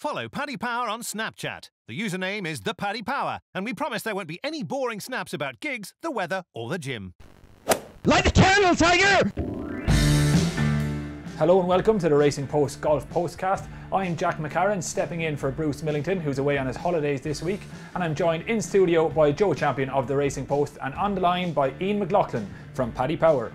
Follow Paddy Power on Snapchat. The username is the Paddy Power, and we promise there won't be any boring snaps about gigs, the weather, or the gym. Light the candle, Tiger! Hello and welcome to the Racing Post Golf Postcast. I'm Jack McCarran, stepping in for Bruce Millington, who's away on his holidays this week, and I'm joined in studio by Joe Champion of the Racing Post and on the line by Ian McLaughlin from Paddy Power.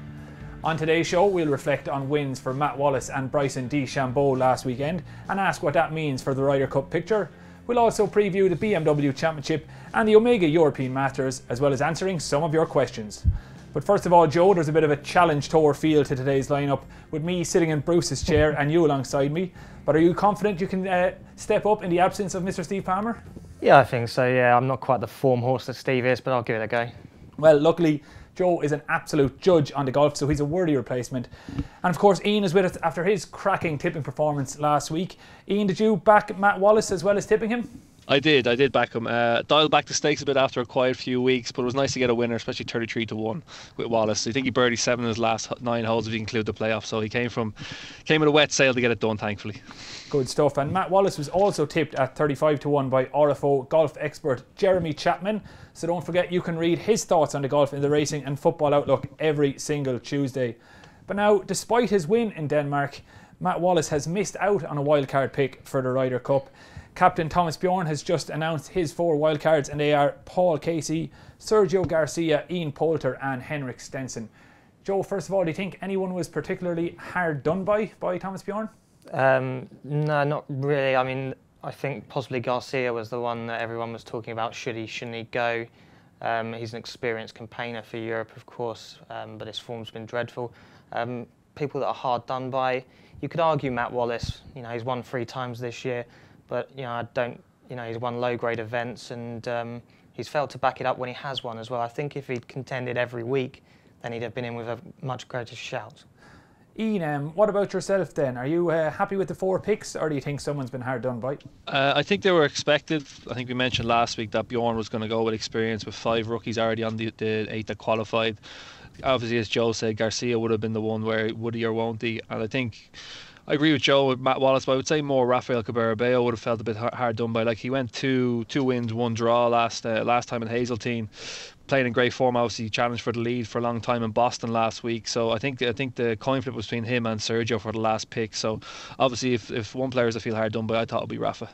On today's show, we'll reflect on wins for Matt Wallace and Bryson DeChambeau last weekend and ask what that means for the Ryder Cup picture. We'll also preview the BMW Championship and the Omega European Masters, as well as answering some of your questions. But first of all, Joe, there's a bit of a challenge tour feel to today's lineup, with me sitting in Bruce's chair and you alongside me. But are you confident you can uh, step up in the absence of Mr. Steve Palmer? Yeah, I think so. Yeah, I'm not quite the form horse that Steve is, but I'll give it a go. Well, luckily, Joe is an absolute judge on the golf, so he's a worthy replacement. And of course, Ian is with us after his cracking tipping performance last week. Ian, did you back Matt Wallace as well as tipping him? I did, I did back him. Uh, dialed back the stakes a bit after a quiet few weeks, but it was nice to get a winner, especially 33 to one with Wallace. I think he birdied seven in his last nine holes if you include the playoff. So he came from came with a wet sail to get it done, thankfully. Good stuff. And Matt Wallace was also tipped at 35 to one by RFO golf expert Jeremy Chapman. So don't forget you can read his thoughts on the golf in the racing and football outlook every single Tuesday. But now, despite his win in Denmark, Matt Wallace has missed out on a wildcard pick for the Ryder Cup. Captain Thomas Bjorn has just announced his four wildcards, and they are Paul Casey, Sergio Garcia, Ian Poulter, and Henrik Stenson. Joe, first of all, do you think anyone was particularly hard done by by Thomas Bjorn? Um, no, not really. I mean, I think possibly Garcia was the one that everyone was talking about. Should he, shouldn't he go? Um, he's an experienced campaigner for Europe, of course, um, but his form's been dreadful. Um, people that are hard done by, you could argue Matt Wallace. You know, he's won three times this year but you know I don't you know he's won low grade events and um, he's failed to back it up when he has won as well. I think if he'd contended every week, then he'd have been in with a much greater shout. Ian, um, what about yourself then? Are you uh, happy with the four picks, or do you think someone's been hard done by? Uh, I think they were expected. I think we mentioned last week that Bjorn was going to go with experience with five rookies already on the, the eight that qualified. Obviously, as Joe said, Garcia would have been the one where would he or won't he, and I think I agree with Joe with Matt Wallace, but I would say more Rafael Cabrera would have felt a bit hard done by. Like he went two two wins, one draw last uh, last time in Hazeltine, playing in great form. Obviously, challenged for the lead for a long time in Boston last week. So I think I think the coin flip was between him and Sergio for the last pick. So obviously, if if one player is a feel hard done by, I thought it'd be Rafa.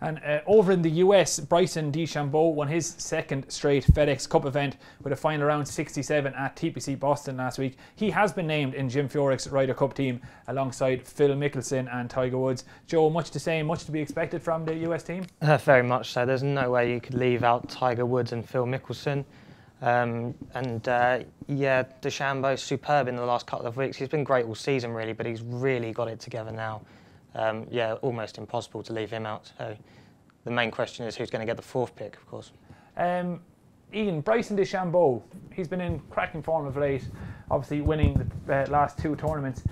And uh, over in the US, Bryson DeChambeau won his second straight FedEx Cup event with a final round 67 at TPC Boston last week. He has been named in Jim Furyk's Ryder Cup team alongside Phil Mickelson and Tiger Woods. Joe, much the same, much to be expected from the US team? Uh, very much so. There's no way you could leave out Tiger Woods and Phil Mickelson. Um, and uh, yeah, DeChambeau's superb in the last couple of weeks. He's been great all season, really, but he's really got it together now um, yeah, almost impossible to leave him out. So the main question is who's going to get the fourth pick, of course. Um, Ian, Bryson DeChambeau, he's been in cracking form of late, obviously winning the uh, last two tournaments.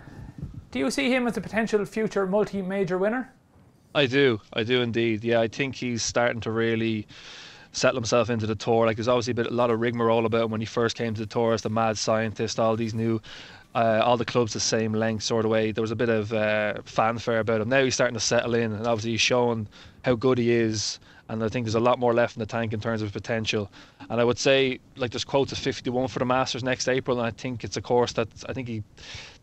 Do you see him as a potential future multi-major winner? I do, I do indeed. Yeah, I think he's starting to really settle himself into the tour. Like there's obviously a, bit, a lot of rigmarole about him when he first came to the tour as the mad scientist, all these new uh, all the clubs the same length sort of way. There was a bit of uh, fanfare about him. Now he's starting to settle in, and obviously he's showing how good he is. And I think there's a lot more left in the tank in terms of potential. And I would say, like, there's quotes of 51 for the Masters next April, and I think it's a course that I think he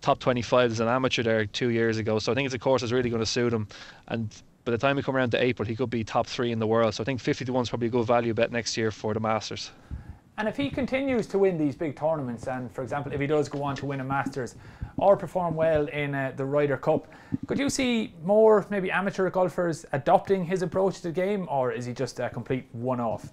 top 25 as an amateur there two years ago. So I think it's a course that's really going to suit him. And by the time we come around to April, he could be top three in the world. So I think 51 is probably a good value bet next year for the Masters. And if he continues to win these big tournaments, and for example, if he does go on to win a Masters or perform well in uh, the Ryder Cup, could you see more maybe amateur golfers adopting his approach to the game, or is he just a complete one off?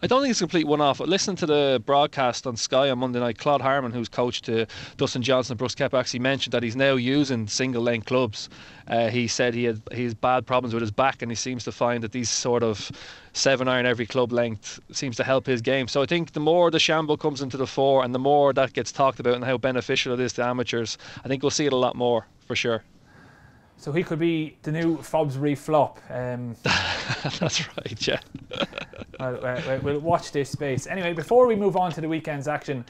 I don't think it's a complete one off. Listen to the broadcast on Sky on Monday night. Claude Harmon, who's coached to Dustin Johnson and Brooks Koepka, actually mentioned that he's now using single length clubs. Uh, he said he had he has bad problems with his back, and he seems to find that these sort of seven iron every club length seems to help his game. So I think the more DeChambeau comes into the fore, and the more that gets talked about and how beneficial it is to amateurs, I think we'll see it a lot more for sure. So he could be the new Fosbury flop. Um, That's right, yeah. well, uh, we'll watch this space. Anyway, before we move on to the weekend's action,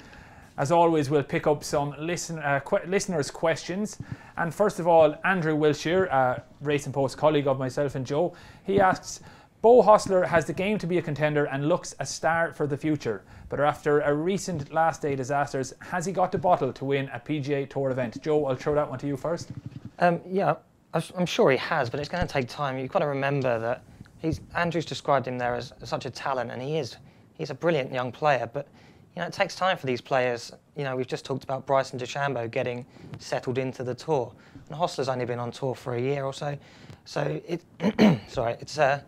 as always, we'll pick up some listen, uh, qu- listeners' questions. And first of all, Andrew Wilshire, a Racing Post colleague of myself and Joe, he asks, Beau Hossler has the game to be a contender and looks a star for the future. But after a recent last day disasters, has he got the bottle to win a PGA Tour event? Joe, I'll throw that one to you first. Um, yeah, I'm sure he has, but it's going to take time. You've got to remember that he's Andrew's described him there as such a talent, and he is. He's a brilliant young player, but you know it takes time for these players. You know, we've just talked about Bryson DeChambeau getting settled into the tour, and Hossler's only been on tour for a year or so, so it. sorry, it's uh,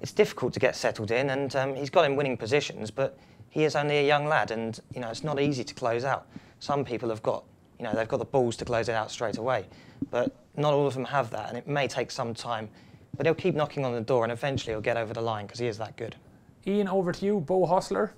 it's difficult to get settled in, and um, he's got in winning positions, but he is only a young lad, and you know it's not easy to close out. Some people have got, you know, they've got the balls to close it out straight away, but not all of them have that, and it may take some time. But he'll keep knocking on the door, and eventually he'll get over the line because he is that good. Ian, over to you, Beau Hossler.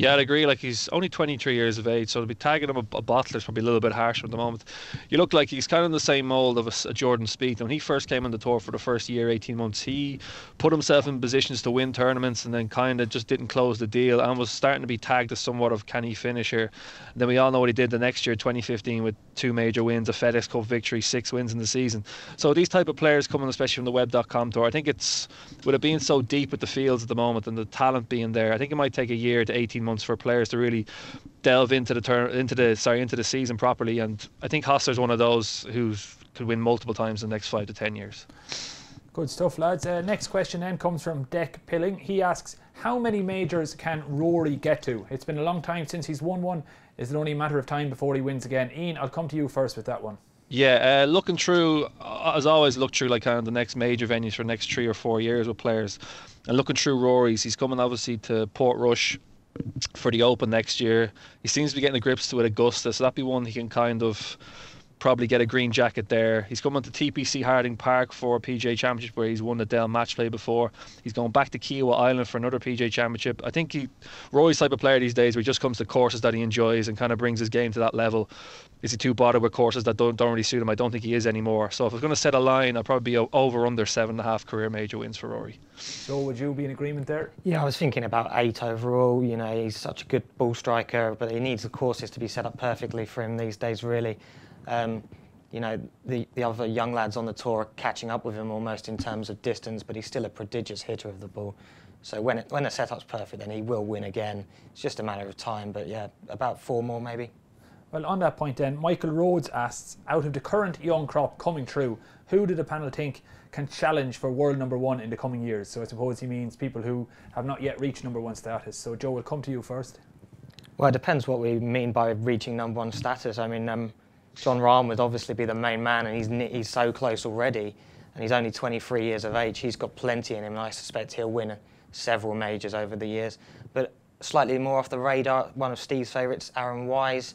Yeah, I'd agree. Like he's only 23 years of age, so to be tagging him a, a bottler is probably a little bit harsh at the moment. You look like he's kind of in the same mold of a, a, Jordan Spieth. When he first came on the tour for the first year, 18 months, he put himself in positions to win tournaments and then kind of just didn't close the deal and was starting to be tagged as somewhat of can he finish here. And then we all know what he did the next year, 2015, with two major wins, a FedEx Cup victory, six wins in the season. So these type of players coming, especially from the Web.com tour, I think it's with it being so deep with the fields at the moment and the talent being there. I think it might take a year to 18 months for players to really delve into the turn into the sorry into the season properly. And I think Hossler's one of those who could win multiple times in the next five to ten years. Good stuff, lads. Uh, next question then comes from Deck Pilling. He asks, "How many majors can Rory get to? It's been a long time since he's won one. Is it only a matter of time before he wins again?" Ian, I'll come to you first with that one. Yeah, uh, looking through, uh, as always, look through like kind of the next major venues for the next three or four years with players, and looking through Rory's. He's coming obviously to Portrush for the Open next year. He seems to be getting the grips to it Augusta, so that'd be one he can kind of probably get a green jacket there. He's coming to TPC Harding Park for a PGA Championship where he's won the Dell match play before. He's going back to Kiawah Island for another PGA Championship. I think he Rory's type of player these days where he just comes to courses that he enjoys and kind of brings his game to that level. Is he too bothered with courses that don't don't really suit him? I don't think he is anymore. So if I was going to set a line, I'd probably be over under seven and a half career major wins for Rory. So would you be in agreement there? Yeah, I was thinking about eight overall. You know, he's such a good ball striker, but he needs the courses to be set up perfectly for him these days, really. Um, you know, the, the other young lads on the tour are catching up with him almost in terms of distance, but he's still a prodigious hitter of the ball. So when, it, when the setup's perfect, then he will win again. It's just a matter of time, but yeah, about four more maybe. Well, on that point then, Michael Rhodes asks, out of the current young crop coming through, who do the panel think can challenge for world number one in the coming years? So I suppose he means people who have not yet reached number one status. So Joe, we'll come to you first. Well, it depends what we mean by reaching number one status. I mean, um, Jon Rahm would obviously be the main man, and he's he's so close already, and he's only 23 years of age. He's got plenty in him, and I suspect he'll win several majors over the years. But slightly more off the radar, one of Steve's favourites, Aaron Wise.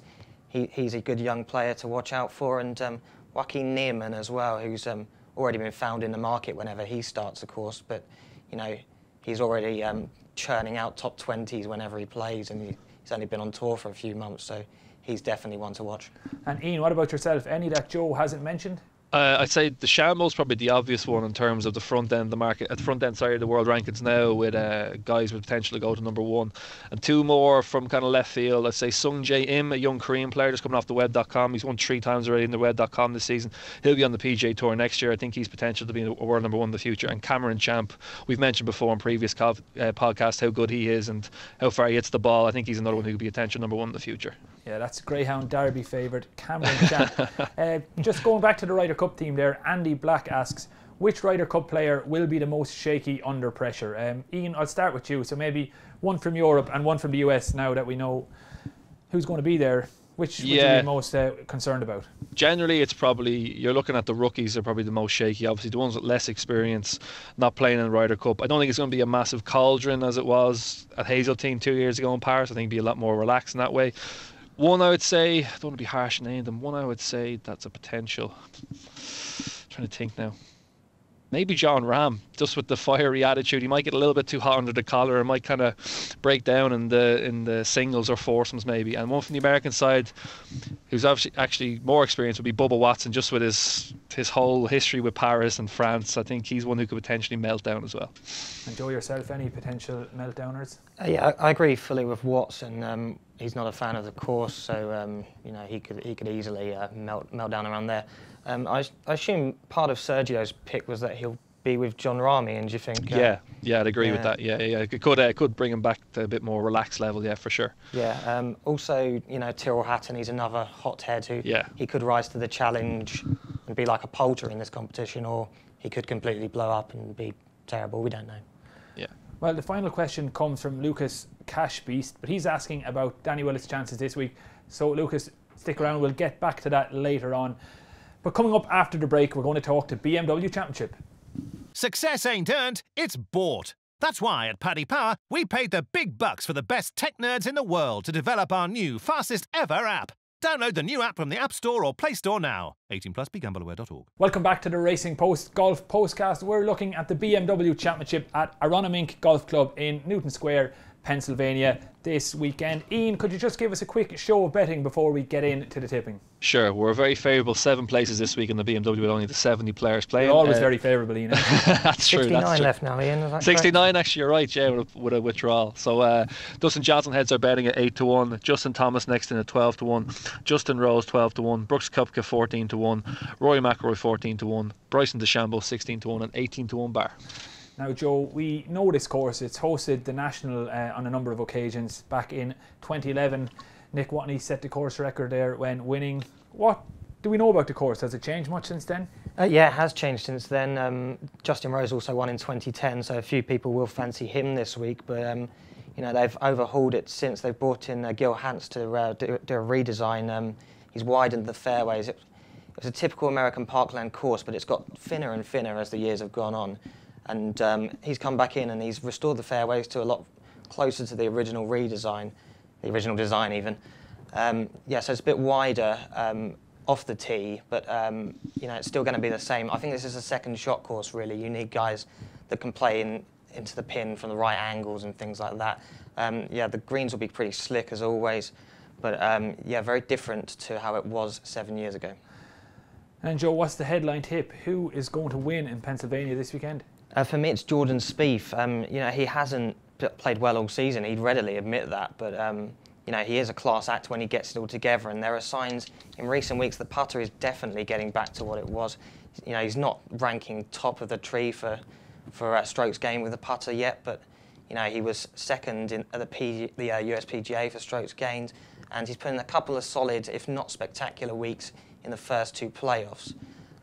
He, he's a good young player to watch out for, and um, Joaquin Niemann as well, who's um, already been found in the market whenever he starts a course. But you know, he's already um, churning out top 20s whenever he plays, and he, he's only been on tour for a few months, so he's definitely one to watch. And Ian, what about yourself? Any that Joe hasn't mentioned? Uh, I'd say DeChambeau's probably the obvious one in terms of the front end of the market, at the front end, sorry, the world rankings now with uh, guys with potential to go to number one. And two more from kind of left field. I'd say Sungjae Im, a young Korean player just coming off the web.com. He's won three times already in the web.com this season. He'll be on the PGA Tour next year. I think he's potential to be a world number one in the future. And Cameron Champ, we've mentioned before in previous uh, podcasts how good he is and how far he hits the ball. I think he's another one who could be potential number one in the future. Yeah, that's Greyhound Derby favourite, Cameron Champ. uh, just going back to the Ryder Cup team there, Andy Black asks, which Ryder Cup player will be the most shaky under pressure? Um, Ian, I'll start with you. So maybe one from Europe and one from the US now that we know who's going to be there. Which would yeah. you be most uh, concerned about? Generally, it's probably you're looking at the rookies are probably the most shaky. Obviously, the ones with less experience, not playing in the Ryder Cup. I don't think it's going to be a massive cauldron as it was at Hazeltine two years ago in Paris. I think it'd be a lot more relaxed in that way. One I would say, I don't want to be harsh name them. One I would say that's a potential. I'm trying to think now maybe Jon Rahm, just with the fiery attitude, he might get a little bit too hot under the collar and might kind of break down in the in the singles or foursomes maybe. And one from the American side, who's actually actually more experienced, would be Bubba Watson, just with his his whole history with Paris and France. I think he's one who could potentially melt down as well. Enjoy yourself. Any potential meltdowners? Uh, yeah, I, I, agree fully with Watson. Um, he's not a fan of the course, so um, you know he could he could easily uh, melt melt down around there. Um, I, I assume part of Sergio's pick was that he'll be with Jon Rahm, and do you think? Uh, yeah, yeah, I'd agree yeah. with that. Yeah, yeah, it could uh, could bring him back to a bit more relaxed level. Yeah, for sure. Yeah. Um, also, you know, Tyrrell Hatton, he's another hothead who Yeah. he could rise to the challenge and be like a poulter in this competition, or he could completely blow up and be terrible. We don't know. Well, the final question comes from Lucas Cashbeast, but he's asking about Danny Willett's chances this week. So, Lucas, stick around. We'll get back to that later on. But coming up after the break, we're going to talk to BMW Championship. Success ain't earned, it's bought. That's why at Paddy Power, we paid the big bucks for the best tech nerds in the world to develop our new, fastest ever app. Download the new app from the App Store or Play Store now. 18 plus, begambleaware.org. Welcome back to the Racing Post Golf Postcast. We're looking at the BMW Championship at Aronimink Golf Club in Newtown Square, Pennsylvania this weekend. Ian, could you just give us a quick show of betting before we get into the tipping? Sure, we're very favourable seven places this week in the BMW with only the 70 players playing. You're always Uh, very favourable, Ian. that's true. 69 That's true. left now, Ian. Is that correct? 69 actually you're right yeah with a, with a withdrawal so uh, Dustin Johnson heads are betting at 8 to 1 Justin Thomas next in at 12 to 1 Justin Rose 12 to 1 Brooks Koepka 14 to 1 Rory McIlroy 14 to 1 Bryson DeChambeau 16 to 1 and 18 to 1 bar Now, Joe, we know this course. It's hosted the national uh, on a number of occasions. Back in 2011, Nick Watney set the course record there when winning. What do we know about the course? Has it changed much since then? Uh, yeah, it has changed since then. Um, Justin Rose also won in 2010, so a few people will fancy him this week. But um, you know they've overhauled it since they've brought in uh, Gil Hanse to uh, do, do a redesign. Um, he's widened the fairways. It, it was a typical American parkland course, but it's got thinner and thinner as the years have gone on. And um, he's come back in and he's restored the fairways to a lot closer to the original redesign, the original design even. Um, yeah, so it's a bit wider um, off the tee, but um, you know it's still going to be the same. I think this is a second shot course. Really, you need guys that can play in into the pin from the right angles and things like that. Um, yeah, the greens will be pretty slick as always, but um, yeah, very different to how it was seven years ago. And Joe, what's the headline tip? Who is going to win in Pennsylvania this weekend? Uh, for me, it's Jordan Spieth. Um, you know, he hasn't played well all season. He'd readily admit that, but um, you know, he is a class act when he gets it all together. And there are signs in recent weeks the putter is definitely getting back to what it was. You know, he's not ranking top of the tree for for uh, strokes gained with the putter yet, but you know, he was second in at the, P, the uh, USPGA for strokes gained, and he's put in a couple of solid, if not spectacular, weeks in the first two playoffs.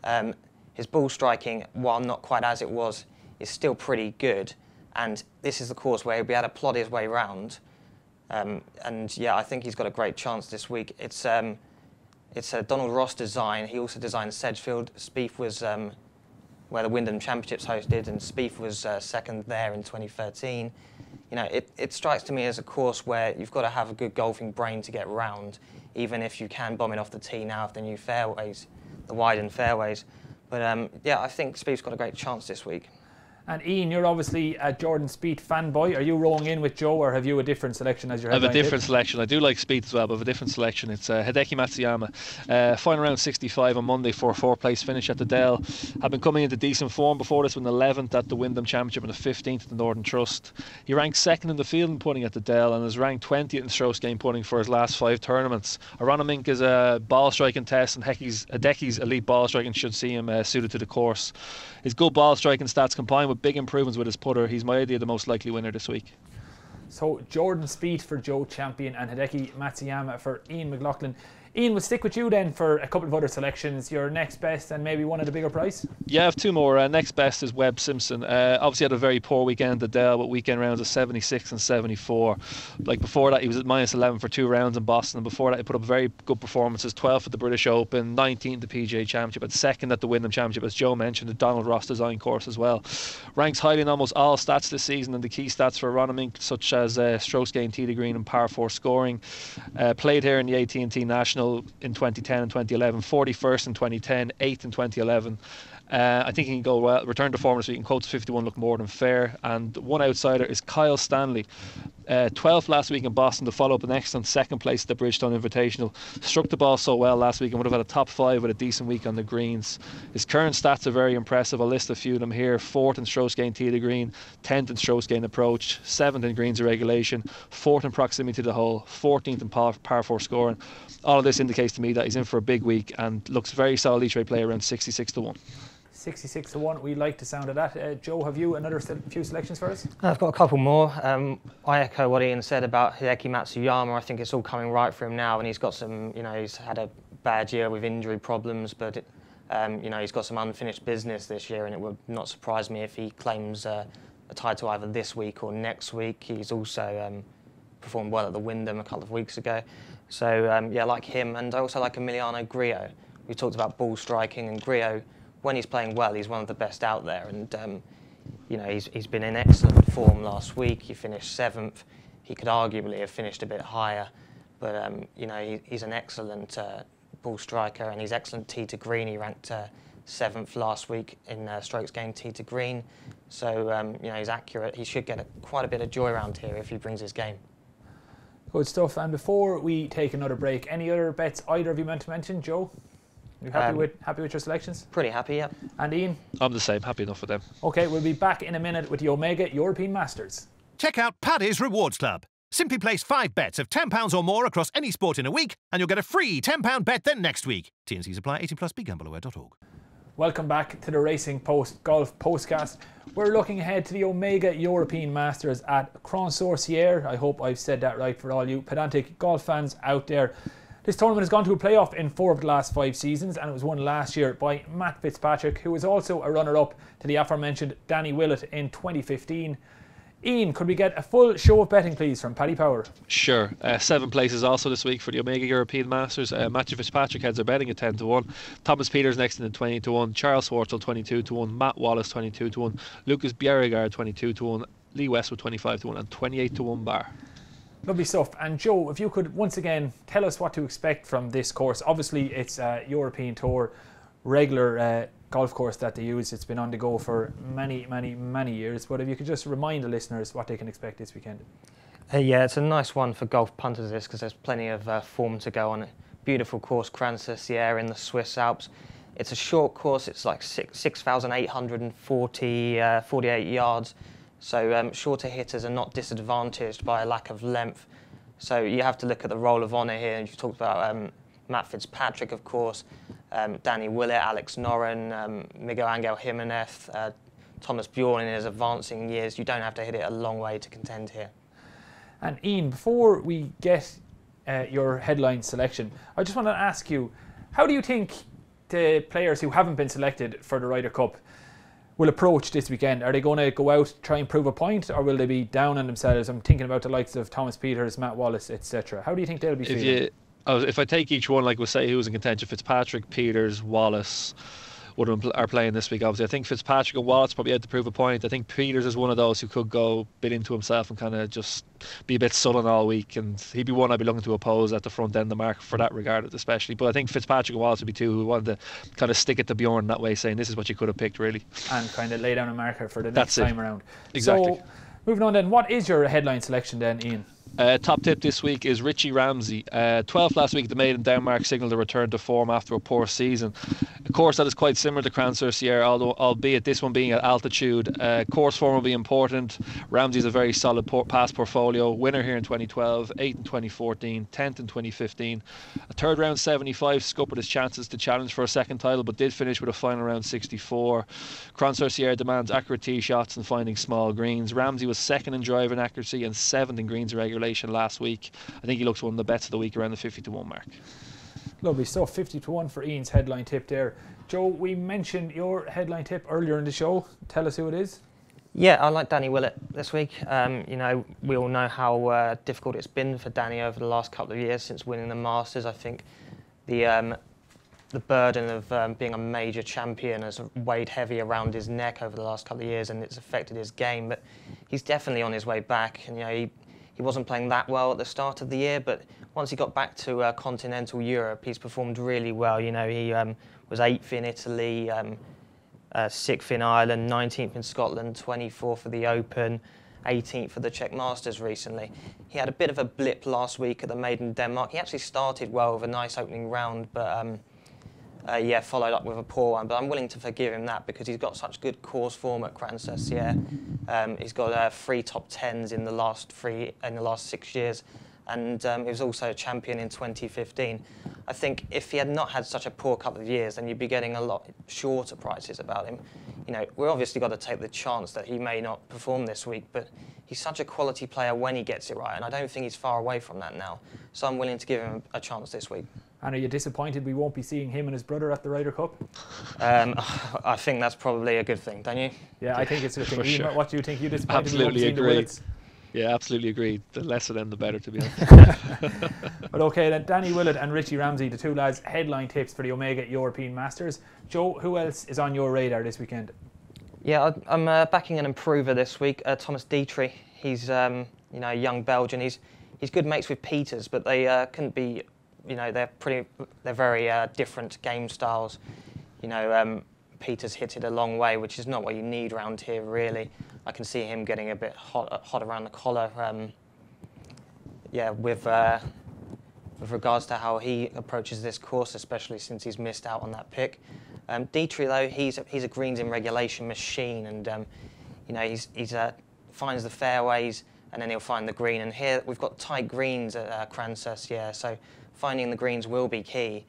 Um, his ball striking, while not quite as it was, is still pretty good. And this is the course where he'll be able to plod his way round. Um, and yeah, I think he's got a great chance this week. It's um, it's a Donald Ross design. He also designed Sedgefield. Spieth was um, where the Wyndham Championships hosted, and Spieth was uh, second there in 2013. You know, it, it strikes to me as a course where you've got to have a good golfing brain to get round, even if you can bomb it off the tee now with the new fairways, the widened fairways. But um, yeah, I think Spieth's got a great chance this week. And Ian, you're obviously a Jordan Spieth fanboy. Are you rolling in with Joe, or have you a different selection as your I have a different selection. I do like Spieth as well, but I have a different selection. It's uh, Hideki Matsuyama. Uh, final round 65 on Monday for a four place finish at the Dell. Have been coming into decent form before this, with an 11th at the Wyndham Championship and a 15th at the Northern Trust. He ranked second in the field in putting at the Dell and is ranked 20th in strokes gained putting for his last five tournaments. Aronimink is a ball striking test, and Hideki's, Hideki's elite ball striking should see him uh, suited to the course. His good ball striking stats combined with big improvements with his putter, he's my idea the most likely winner this week. So Jordan Spieth for Joe Champion and Hideki Matsuyama for Ian McLaughlin. Ian, we'll stick with you then for a couple of other selections. Your next best and maybe one at a bigger price. Yeah, I have two more. Uh, next best is Webb Simpson. Uh, obviously had a very poor weekend at Dell with weekend rounds of 76 and 74. Like before that, he was at minus 11 for two rounds in Boston. And before that, he put up very good performances 12th at the British Open, 19th at the PGA Championship, and second at the Wyndham Championship, as Joe mentioned, the Donald Ross design course as well. Ranks highly in almost all stats this season, and the key stats for Aronimink, such as uh, strokes gained, tee to green, and par 4 scoring. Uh, played here in the AT&T National in 2010 and 2011, 41st in 2010, 8th in 2011. Uh, I think he can go well. Return to form this week and quotes 51 look more than fair. And one outsider is Kyle Stanley. Uh, 12th last week in Boston to follow up an excellent second place at the Bridgestone Invitational. Struck the ball so well last week and would have had a top five with a decent week on the greens. His current stats are very impressive. I'll list a few of them here. Fourth in strokes gained tee to green, 10th in strokes gained approach, 7th in greens regulation, 4th in proximity to the hole, 14th in par, par 4 scoring. All of this indicates to me that he's in for a big week and looks very solid each way play around 66 to 1. 66 to 1. We like the sound of that. Uh, Joe, have you another few selections for us? I've got a couple more. Um, I echo what Ian said about Hideki Matsuyama. I think it's all coming right for him now, and he's got some, you know, he's had a bad year with injury problems, but, it, um, you know, he's got some unfinished business this year, and it would not surprise me if he claims uh, a title either this week or next week. He's also um, performed well at the Wyndham a couple of weeks ago. So, um, yeah, like him, and I also like Emiliano Grillo. We talked about ball striking, and Grillo when he's playing well, he's one of the best out there. And um, you know, he's he's been in excellent form last week. He finished seventh. He could arguably have finished a bit higher, but um, you know, he, he's an excellent uh, ball striker and he's excellent tee to green. He ranked uh, seventh last week in uh, strokes gained tee to green. So um, you know, he's accurate. He should get a, quite a bit of joy around here if he brings his game. Good stuff. And before we take another break, any other bets either of you meant to mention, Joe? You happy Um, with happy with your selections? Pretty happy, yeah. And Ian? I'm the same, happy enough with them. Okay, we'll be back in a minute with the Omega European Masters. Check out Paddy's Rewards Club. Simply place five bets of £10 or more across any sport in a week, and you'll get a free £10 bet then next week. TNC's apply 18 plus begambleaware.org. Welcome back to the Racing Post Golf Postcast. We're looking ahead to the Omega European Masters at Crans-sur-Sierre. I hope I've said that right for all you pedantic golf fans out there. This tournament has gone to a playoff in four of the last five seasons, and it was won last year by Matt Fitzpatrick, who was also a runner-up to the aforementioned Danny Willett in 2015. Ian, could we get a full show of betting, please, from Paddy Power? Sure. Uh, seven places also this week for the Omega European Masters. Uh, Matthew Fitzpatrick heads are betting at 10 to 1. Thomas Pieters next in at 20 to 1. Charles Schwartzel 22 to 1. Matt Wallace 22 to 1. Lucas Bjerregaard 22 to 1. Lee Westwood 25 to 1. And 28 to 1 bar. Lovely stuff. And Joe, if you could once again tell us what to expect from this course. Obviously, it's a European Tour regular uh, golf course that they use. It's been on the go for many, many, many years. But if you could just remind the listeners what they can expect this weekend. Uh, yeah, it's a nice one for golf punters, this, because there's plenty of uh, form to go on it. Beautiful course, Crans-sur-Sierre in the Swiss Alps. It's a short course, it's like six- 6,840, uh, 48 yards. So um, shorter hitters are not disadvantaged by a lack of length. So you have to look at the roll of honour here. And you talked about um, Matt Fitzpatrick, of course, um, Danny Willett, Alex Noren, um, Miguel Angel Jimenez, uh, Thomas Bjorn in his advancing years. You don't have to hit it a long way to contend here. And Ian, before we get uh, your headline selection, I just want to ask you, how do you think the players who haven't been selected for the Ryder Cup will approach this weekend? Are they going to go out try and prove a point, or will they be down on themselves? I'm thinking about the likes of Thomas Pieters, Matt Wallace, etc. How do you think they'll be If feeling? you, I if I take each one, like we'll say, who was in contention, Fitzpatrick, Pieters, Wallace, would have been are playing this week. Obviously, I think Fitzpatrick and Wallace probably had to prove a point. I think Pieters is one of those who could go a bit into himself and kind of just be a bit sullen all week, and he'd be one I'd be looking to oppose at the front end of the mark for that regard, especially. But I think Fitzpatrick and Wallace would be two who wanted to kind of stick it to Bjorn that way, saying this is what you could have picked, really. and kind of lay down a marker for the That's next time around. Exactly. So, moving on then, what is your headline selection then, Ian? Uh, top tip this week is Richie Ramsay. Uh, 12th last week, the Made in Denmark signalled a return to form after a poor season. A course that is quite similar to Crans-sur-Sierre, although albeit this one being at altitude. Uh, course form will be important. Ramsay's a very solid por- past portfolio. Winner here in 2012, 8th in 2014, 10th in 2015. A third round 75 scuppered his chances to challenge for a second title, but did finish with a final round 64. Crans-sur-Sierre demands accurate tee shots and finding small greens. Ramsay was second in driving accuracy and seventh in greens regulation last week. I think he looks one of the bets of the week around the 50 to 1 mark. Lovely stuff. 50 to 1 for Ian's headline tip there. Joe, we mentioned your headline tip earlier in the show. Tell us who it is. Yeah, I like Danny Willett this week. Um, you know, we all know how uh, difficult it's been for Danny over the last couple of years since winning the Masters. I think the um, the burden of um, being a major champion has weighed heavy around his neck over the last couple of years, and it's affected his game. But he's definitely on his way back. And you know, he he wasn't playing that well at the start of the year, but once he got back to uh, continental Europe, he's performed really well. You know, he um, was eighth in Italy. Um, uh, sixth in Ireland, 19th in Scotland, 24th for the Open, 18th for the Czech Masters recently. He had a bit of a blip last week at the Made in Denmark. He actually started well with a nice opening round, but um, uh, yeah, followed up with a poor one. But I'm willing to forgive him that because he's got such good course form at Crans-sur-Sierre. Um, he's got uh, three top tens in the last three in the last six years, and um, he was also a champion in 2015. I think if he had not had such a poor couple of years, then you'd be getting a lot shorter prices about him. You know, we're obviously got to take the chance that he may not perform this week, but he's such a quality player when he gets it right, and I don't think he's far away from that now. So I'm willing to give him a chance this week. And are you disappointed we won't be seeing him and his brother at the Ryder Cup? Um, I think that's probably a good thing, don't you? Yeah, I think it's a good thing. Sure. What do you think? You disappointed Absolutely we won't be seeing the agree. Yeah, absolutely agree. The less of them, the better, to be honest. But okay, then Danny Willett and Richie Ramsay, the two lads, headline tips for the Omega European Masters. Joe, who else is on your radar this weekend? Yeah, I- I'm uh, backing an improver this week, uh, Thomas Detry. He's um, you know a young Belgian. He's he's good mates with Pieters, but they uh, couldn't be. You know they're pretty. They're very uh, different game styles. You know um, Pieters hit it a long way, which is not what you need around here really. I can see him getting a bit hot, hot around the collar. Um, yeah, with uh, with regards to how he approaches this course, especially since he's missed out on that pick. Um, Detry, though, he's a, he's a greens in regulation machine, and um, you know he's he's uh, finds the fairways and then he'll find the green. And here we've got tight greens at uh, Surcier, so finding the greens will be key.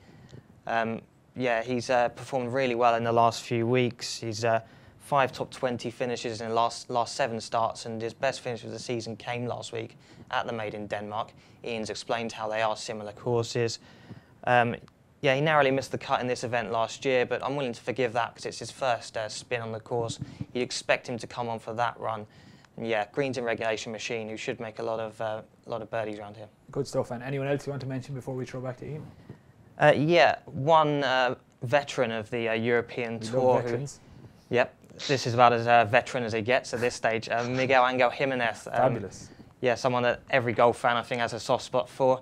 Um, yeah, he's uh, performed really well in the last few weeks. He's uh, five top 20 finishes in the last, last seven starts, and his best finish of the season came last week at the Made in Denmark. Ian's explained how they are similar courses. Um, yeah, he narrowly missed the cut in this event last year, but I'm willing to forgive that because it's his first uh, spin on the course. You'd expect him to come on for that run. And yeah, greens in regulation machine who should make a lot of uh, lot of birdies around here. Good stuff. And anyone else you want to mention before we throw back to Ian? Uh, yeah, one uh, veteran of the uh, European We Tour. who- veterans. Yep, this is about as uh, veteran as he gets at this stage. Uh, Miguel Angel Jimenez. um, Fabulous. yeah, someone that every golf fan I think has a soft spot for.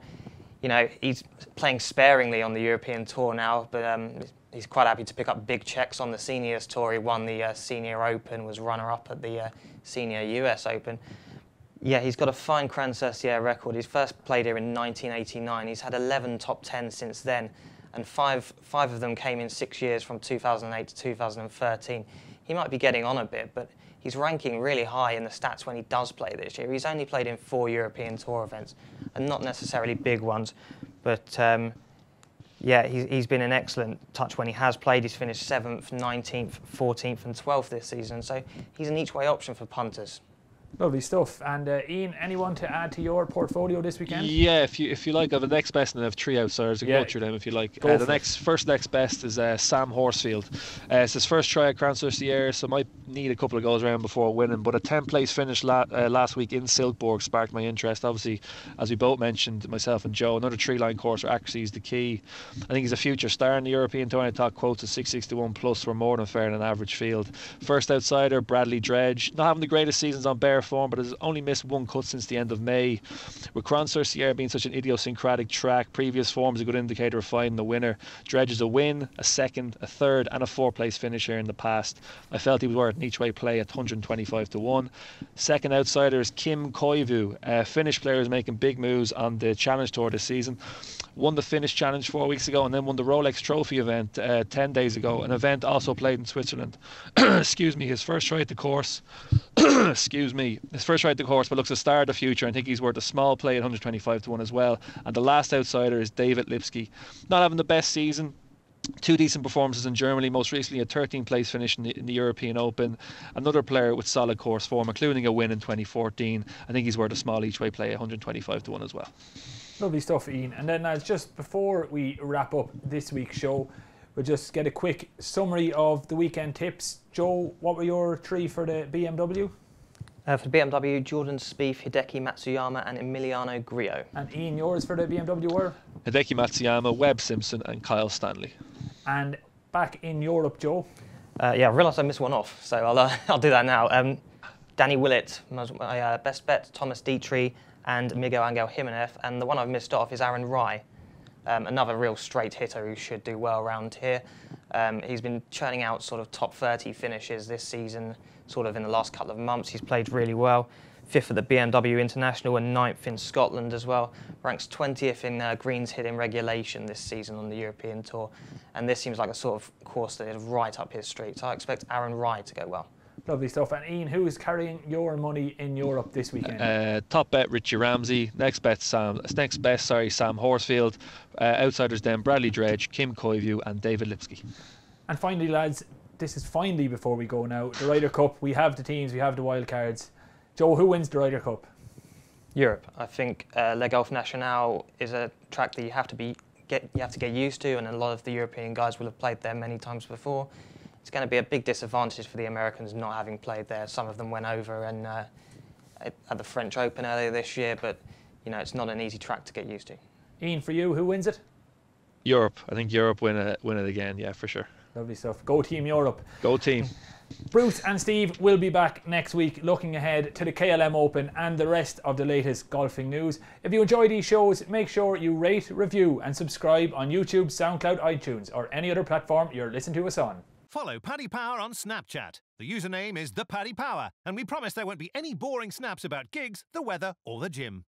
You know, he's playing sparingly on the European Tour now, but um, he's quite happy to pick up big checks on the Seniors Tour. He won the uh, Senior Open, was runner-up at the uh, Senior US Open. Yeah, he's got a fine Crans-sur-Sierre record. He's first played here in 1989. He's had 11 top 10 since then, and five, five of them came in six years from 2008 to 2013. He might be getting on a bit, but he's ranking really high in the stats when he does play this year. He's only played in four European Tour events, and not necessarily big ones, but um, yeah, he's, he's been an excellent touch when he has played. He's finished 7th, 19th, 14th, and 12th this season, so he's an each way option for punters. Lovely stuff. And uh, Ian, anyone to add to your portfolio this weekend? Yeah, if you if you like, I have a next best and I have three outsiders. I can Yeah. go through them if you like. Uh, the next first next best is uh, Sam Horsfield. Uh, it's his first try at Crans-sur-Sierre, so might need a couple of goals around before winning. But a 10th place finish la- uh, last week in Silkeborg sparked my interest. Obviously, as we both mentioned, myself and Joe, another tree line course where accuracy is the key. I think he's a future star in the European Tour. I thought quotes of 661 plus were more than fair in an average field. First outsider, Bradley Dredge. Not having the greatest seasons on bare form, but has only missed one cut since the end of May. With Crans-sur-Sierre being such an idiosyncratic track, previous form is a good indicator of finding the winner. Dredge is a win, a second, a third, and a fourth place finish here in the past. I felt he was worth an each way play at 125 to 1. Second outsider is Kim Koivu, a Finnish player who's making big moves on the Challenge Tour this season. Won the Finnish Challenge four weeks ago and then won the Rolex Trophy event uh, 10 days ago, an event also played in Switzerland. Excuse me, his first try at the course. Excuse me, his first try at the course, but looks a star of the future. I think he's worth a small play at 125 to 1 as well. And the last outsider is David Lipsky. Not having the best season, two decent performances in Germany, most recently a 13th place finish in the, in the European Open. Another player with solid course form, including a win in 2014. I think he's worth a small each way play, 125 to 1 as well. Lovely stuff, Ian. And then, as just before we wrap up this week's show, we'll just get a quick summary of the weekend tips. Joe, what were your three for the BMW? Uh, for the BMW, Jordan Spieth, Hideki Matsuyama, and Emiliano Grillo. And Ian, yours for the BMW were? Hideki Matsuyama, Webb Simpson, and Kyle Stanley. And back in Europe, Joe. Uh, yeah, I realised I missed one off, so I'll, uh, I'll do that now. Um, Danny Willett, my, uh, best bet, Thomas Detry, and Miguel Angel Jimenez, and the one I've missed off is Aaron Rai. Um, another real straight hitter who should do well around here. Um, he's been churning out sort of top 30 finishes this season, sort of in the last couple of months. He's played really well. Fifth at the BMW International and ninth in Scotland as well. Ranks 20th in uh, greens hit in regulation this season on the European Tour. And this seems like a sort of course that is right up his street. So I expect Aaron Rai to go well. Lovely stuff. And Ian, who is carrying your money in Europe this weekend? Uh, top bet Richie Ramsay. Next bet Sam. Next best sorry Sam Horsfield. Uh, outsiders then Bradley Dredge, Kim Koivu, and David Lipsky. And finally, lads, this is finally before we go now. The Ryder Cup. We have the teams. We have the wild cards. Joe, who wins the Ryder Cup? Europe. I think uh, Le Golf National is a track that you have to be get you have to get used to, and a lot of the European guys will have played there many times before it's going to be a big disadvantage for the Americans not having played there. Some of them went over and uh, at the French Open earlier this year, but you know it's not an easy track to get used to. Ian, for you, who wins it? Europe. I think Europe win it, win it again. Yeah, for sure. Lovely stuff. Go Team Europe. Go team. Bruce and Steve will be back next week looking ahead to the KLM Open and the rest of the latest golfing news. If you enjoy these shows, make sure you rate, review, and subscribe on YouTube, SoundCloud, iTunes, or any other platform you're listening to us on. Follow Paddy Power on Snapchat. The username is the Paddy Power, and we promise there won't be any boring snaps about gigs, the weather, or the gym.